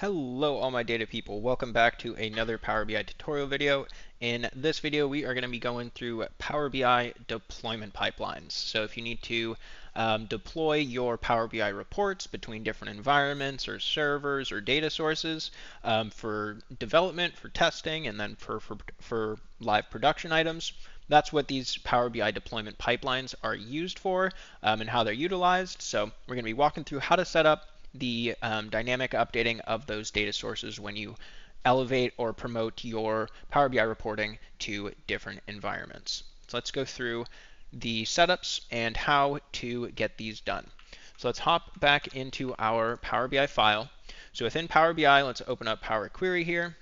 Hello all my data people, welcome back to another Power BI tutorial video. In this video we are going to be going through Power BI deployment pipelines. So if you need to um, deploy your Power BI reports between different environments or servers or data sources um, for development, for testing, and then for, for, for live production items, that's what these Power BI deployment pipelines are used for um, and how they're utilized. So we're going to be walking through how to set up the um, dynamic updating of those data sources when you elevate or promote your Power BI reporting to different environments. So let's go through the setups and how to get these done. So let's hop back into our Power BI file. So within Power BI, let's open up Power Query here.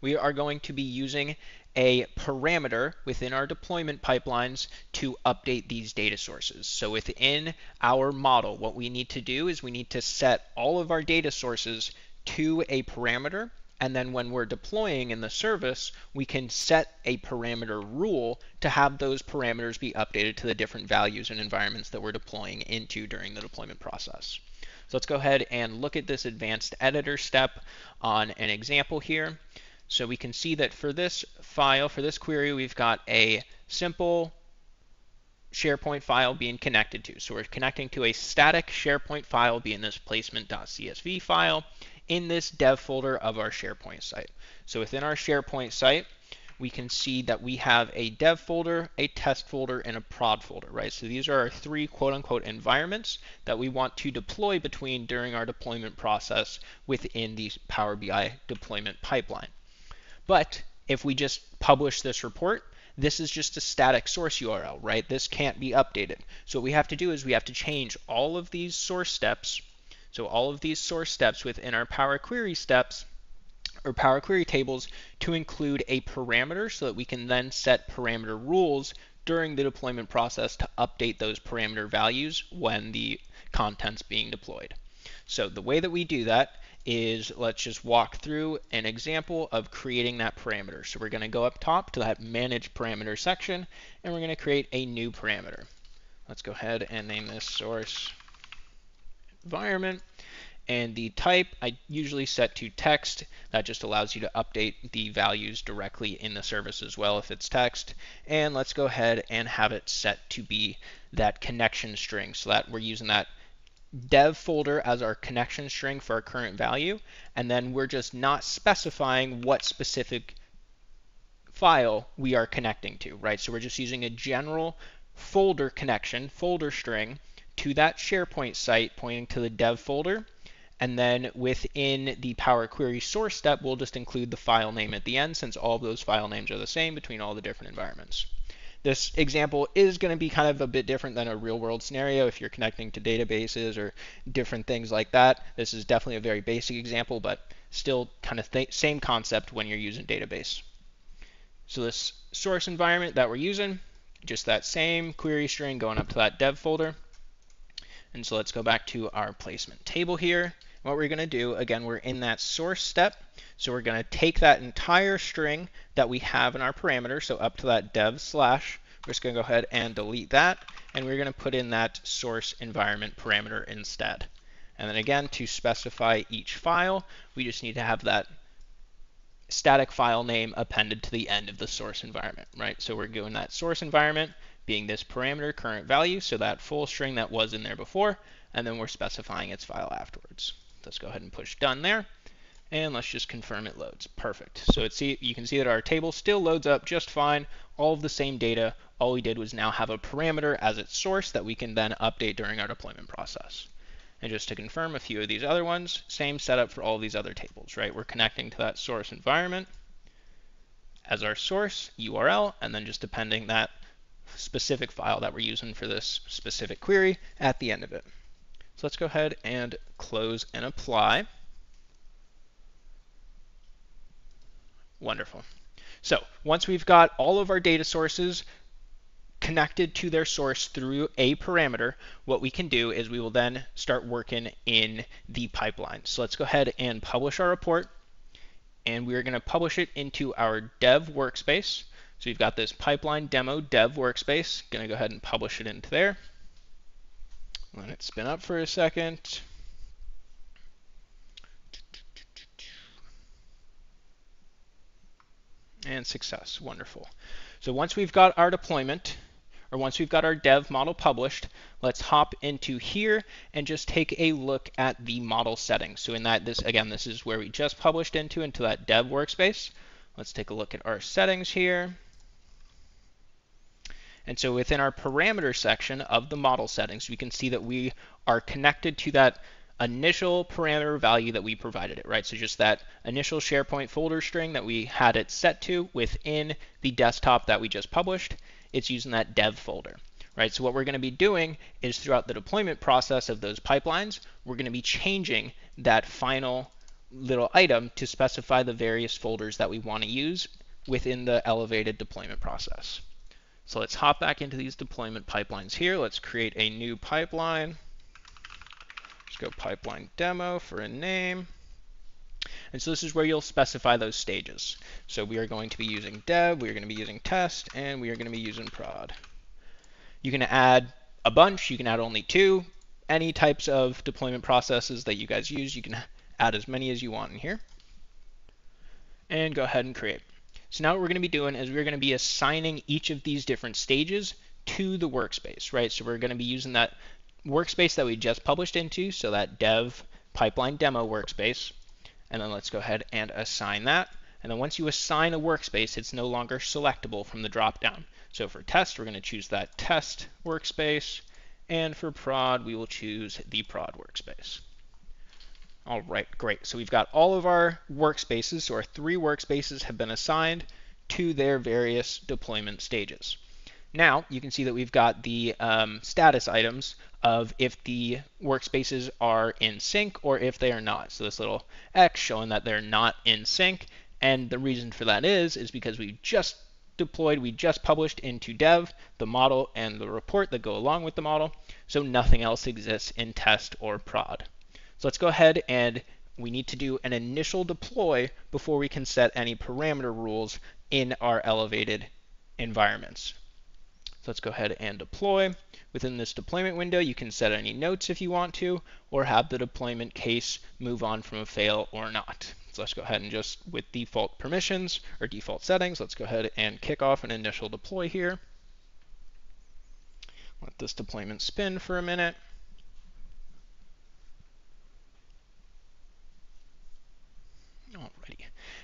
We are going to be using a parameter within our deployment pipelines to update these data sources. So within our model, what we need to do is we need to set all of our data sources to a parameter. And then when we're deploying in the service, we can set a parameter rule to have those parameters be updated to the different values and environments that we're deploying into during the deployment process. So let's go ahead and look at this advanced editor step on an example here. So we can see that for this file, for this query, we've got a simple SharePoint file being connected to. So we're connecting to a static SharePoint file being this placement.csv file in this dev folder of our SharePoint site. So within our SharePoint site, we can see that we have a dev folder, a test folder, and a prod folder, right? So these are our three quote unquote environments that we want to deploy between during our deployment process within the Power BI deployment pipeline. But if we just publish this report, this is just a static source URL, right? This can't be updated. So what we have to do is we have to change all of these source steps. So all of these source steps within our Power Query steps or Power Query tables to include a parameter so that we can then set parameter rules during the deployment process to update those parameter values when the content's being deployed. So the way that we do that is let's just walk through an example of creating that parameter. So we're going to go up top to that manage parameter section and we're going to create a new parameter. Let's go ahead and name this source environment and the type I usually set to text. That just allows you to update the values directly in the service as well if it's text. And let's go ahead and have it set to be that connection string so that we're using that dev folder as our connection string for our current value, and then we're just not specifying what specific file we are connecting to, right? So we're just using a general folder connection, folder string, to that SharePoint site pointing to the dev folder. And then within the Power Query source step, we'll just include the file name at the end since all of those file names are the same between all the different environments. This example is going to be kind of a bit different than a real world scenario if you're connecting to databases or different things like that. This is definitely a very basic example, but still kind of same concept when you're using database. So this source environment that we're using, just that same query string going up to that dev folder. And so let's go back to our placement table here. What we're going to do, again, we're in that source step. So we're going to take that entire string that we have in our parameter, so up to that dev slash, we're just going to go ahead and delete that, and we're going to put in that source environment parameter instead. And then again, to specify each file, we just need to have that static file name appended to the end of the source environment, right? So we're doing that source environment being this parameter current value, so that full string that was in there before, and then we're specifying its file afterwards. Let's go ahead and push done there and let's just confirm it loads. Perfect. So it's see, you can see that our table still loads up just fine, all of the same data. All we did was now have a parameter as its source that we can then update during our deployment process. And just to confirm a few of these other ones, same setup for all these other tables, right? We're connecting to that source environment as our source URL, and then just appending that specific file that we're using for this specific query at the end of it. So let's go ahead and close and apply. Wonderful. So once we've got all of our data sources connected to their source through a parameter, what we can do is we will then start working in the pipeline. So let's go ahead and publish our report. And we're going to publish it into our dev workspace. So we've got this pipeline demo dev workspace. Going to go ahead and publish it into there. Let it spin up for a second. And success, wonderful. So once we've got our deployment, or once we've got our dev model published, let's hop into here and just take a look at the model settings. So in that, this again, this is where we just published into, into that dev workspace. Let's take a look at our settings here. And so within our parameter section of the model settings, we can see that we are connected to that initial parameter value that we provided it, right? So just that initial SharePoint folder string that we had it set to within the desktop that we just published it's using that dev folder. Right, so what we're going to be doing is throughout the deployment process of those pipelines, we're going to be changing that final little item to specify the various folders that we want to use within the elevated deployment process. So let's hop back into these deployment pipelines here. Let's create a new pipeline. Let's go pipeline demo for a name. And so this is where you'll specify those stages. So we are going to be using dev, we are going to be using test, and we are going to be using prod. You can add a bunch, you can add only two. Any types of deployment processes that you guys use, you can add as many as you want in here. And go ahead and create. So now what we're going to be doing is we're going to be assigning each of these different stages to the workspace, right? So we're going to be using that workspace that we just published into, so that dev pipeline demo workspace. And then let's go ahead and assign that. And then once you assign a workspace, it's no longer selectable from the dropdown. So for test, we're going to choose that test workspace. And for prod, we will choose the prod workspace. All right, great. So we've got all of our workspaces. So our three workspaces have been assigned to their various deployment stages. Now you can see that we've got the um, status items of if the workspaces are in sync or if they are not. So this little X showing that they're not in sync. And the reason for that is, is because we just deployed, we just published into dev the model and the report that go along with the model. So nothing else exists in test or prod. So let's go ahead and we need to do an initial deploy before we can set any parameter rules in our elevated environments. So let's go ahead and deploy. Within this deployment window, you can set any notes if you want to, or have the deployment case move on from a fail or not. So let's go ahead and just, with default permissions or default settings, let's go ahead and kick off an initial deploy here. Let this deployment spin for a minute.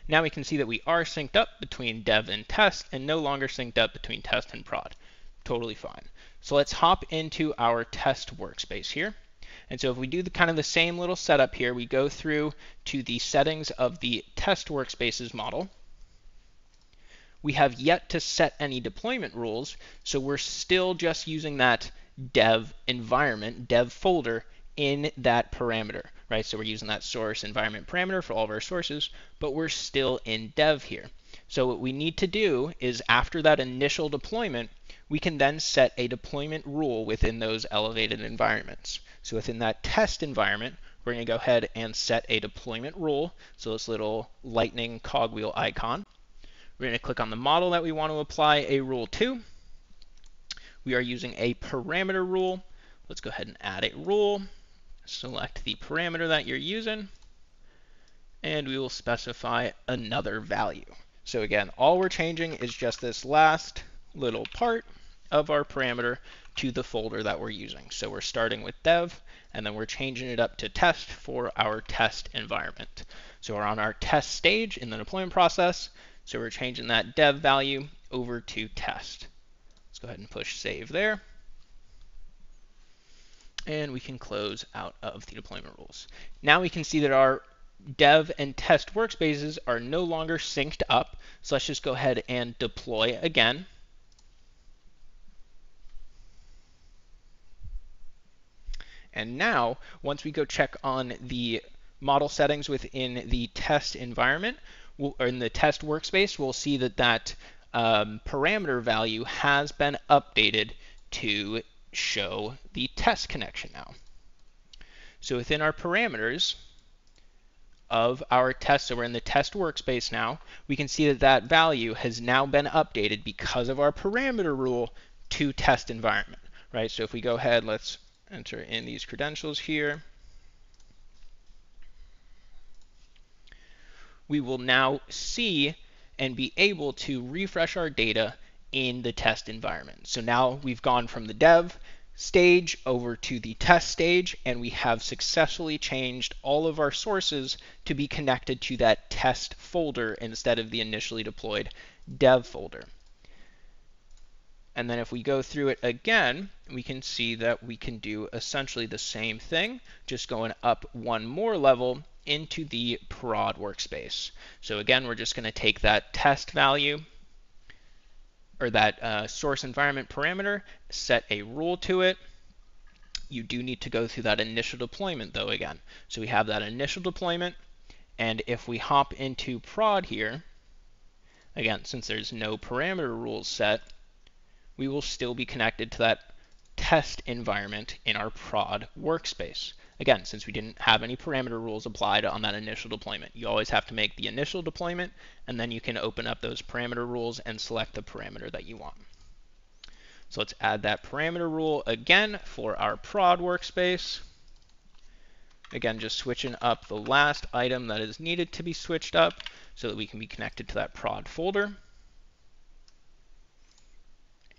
Now we can see that we are synced up between dev and test and no longer synced up between test and prod totally fine. So let's hop into our test workspace here. And so if we do the kind of the same little setup here, we go through to the settings of the test workspaces model. We have yet to set any deployment rules, so we're still just using that dev environment, dev folder in that parameter, right? So we're using that source environment parameter for all of our sources, but we're still in dev here. So what we need to do is after that initial deployment, we can then set a deployment rule within those elevated environments. So within that test environment, we're going to go ahead and set a deployment rule. So this little lightning cogwheel icon. We're going to click on the model that we want to apply a rule to. We are using a parameter rule. Let's go ahead and add a rule. Select the parameter that you're using. And we will specify another value. So again, all we're changing is just this last little part of our parameter to the folder that we're using. So we're starting with dev, and then we're changing it up to test for our test environment. So we're on our test stage in the deployment process, so we're changing that dev value over to test. Let's go ahead and push save there. And we can close out of the deployment rules. Now we can see that our dev and test workspaces are no longer synced up. So let's just go ahead and deploy again. And now, once we go check on the model settings within the test environment, we'll, or in the test workspace, we'll see that that um, parameter value has been updated to show the test connection now. So within our parameters of our test, so we're in the test workspace now, we can see that that value has now been updated because of our parameter rule to test environment, right? So if we go ahead, let's enter in these credentials here. We will now see and be able to refresh our data in the test environment. So now we've gone from the dev stage over to the test stage, and we have successfully changed all of our sources to be connected to that test folder instead of the initially deployed dev folder. And then if we go through it again, we can see that we can do essentially the same thing, just going up one more level into the prod workspace. So again, we're just going to take that test value or that uh, source environment parameter, set a rule to it. You do need to go through that initial deployment though again. So we have that initial deployment, and if we hop into prod here, again, since there's no parameter rules set, we will still be connected to that test environment in our prod workspace. Again, since we didn't have any parameter rules applied on that initial deployment, you always have to make the initial deployment, and then you can open up those parameter rules and select the parameter that you want. So let's add that parameter rule again for our prod workspace. Again, just switching up the last item that is needed to be switched up so that we can be connected to that prod folder.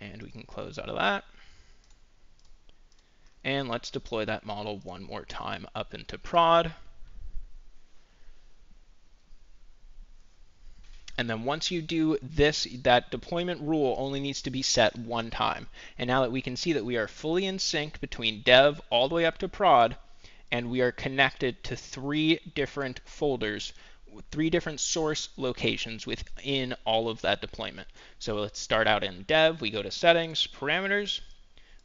And we can close out of that. And let's deploy that model one more time up into prod. And then once you do this, that deployment rule only needs to be set one time. And now that we can see that we are fully in sync between dev all the way up to prod, and we are connected to three different folders, three different source locations within all of that deployment. So let's start out in dev, we go to settings, parameters,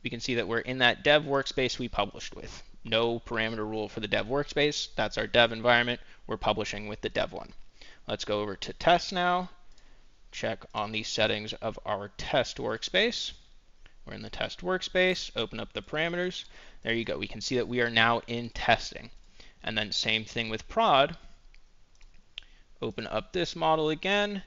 we can see that we're in that dev workspace we published with. No parameter rule for the dev workspace. That's our dev environment. We're publishing with the dev one. Let's go over to test now. Check on the settings of our test workspace. We're in the test workspace. Open up the parameters. There you go. We can see that we are now in testing. And then same thing with prod. Open up this model again,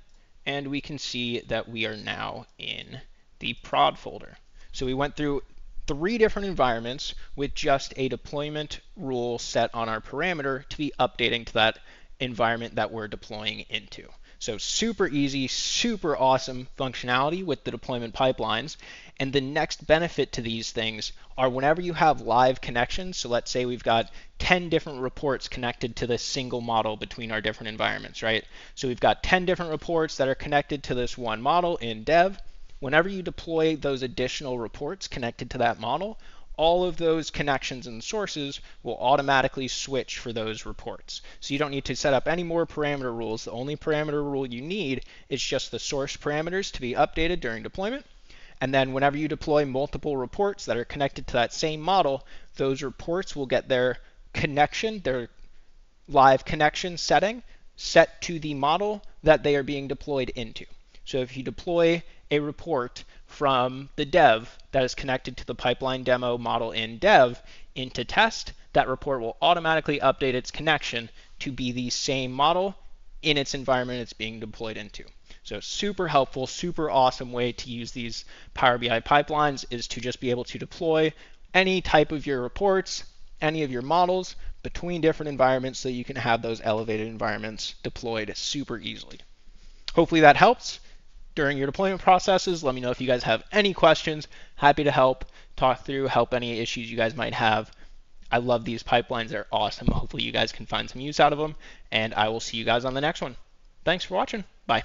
and we can see that we are now in the prod folder. So we went through three different environments with just a deployment rule set on our parameter to be updating to that environment that we're deploying into. So super easy, super awesome functionality with the deployment pipelines. And the next benefit to these things are whenever you have live connections, so let's say we've got 10 different reports connected to this single model between our different environments, right? So we've got 10 different reports that are connected to this one model in dev. Whenever you deploy those additional reports connected to that model, all of those connections and sources will automatically switch for those reports. So you don't need to set up any more parameter rules. The only parameter rule you need is just the source parameters to be updated during deployment. And then whenever you deploy multiple reports that are connected to that same model, those reports will get their connection, their live connection setting set to the model that they are being deployed into. So if you deploy a report from the dev that is connected to the pipeline demo model in dev into test, that report will automatically update its connection to be the same model in its environment it's being deployed into. So super helpful, super awesome way to use these Power BI pipelines is to just be able to deploy any type of your reports, any of your models between different environments so you can have those elevated environments deployed super easily. Hopefully that helps during your deployment processes. Let me know if you guys have any questions. Happy to help, talk through, help any issues you guys might have. I love these pipelines. They're awesome. Hopefully you guys can find some use out of them. And I will see you guys on the next one. Thanks for watching. Bye.